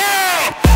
up.